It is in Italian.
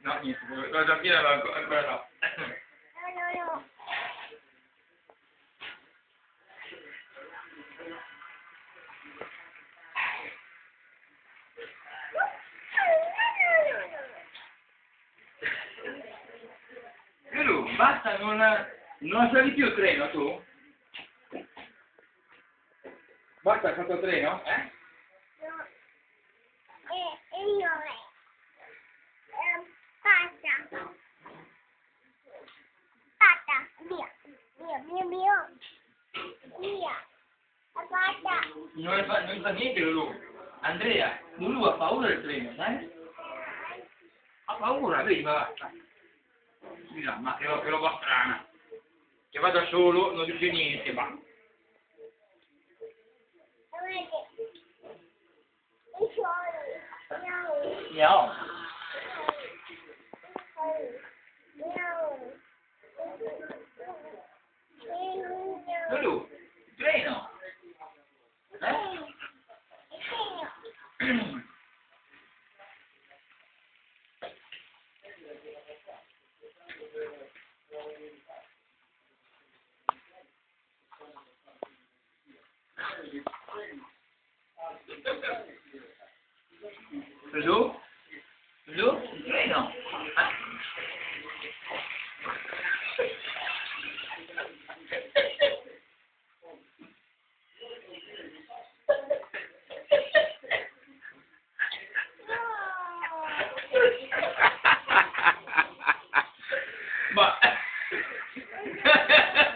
No, niente, la zampina va ancora no. No, no, no. Lulu, basta, non, non sali più il treno tu? Basta, hai fatto il treno? Eh? No. E, e io eh, passa. Passa, via. Via, via, via. Via. Passa. Non fa, non fa niente Lulu. Andrea, Lulu ha paura del treno, sai? Ha paura, vedi, ma basta. Scusa, ma che, che roba strana. Che va da solo, non dice niente, ma... Miau. Lulu, il treno. Eh? Lulu? Lulu? Il treno? Ah. Ma...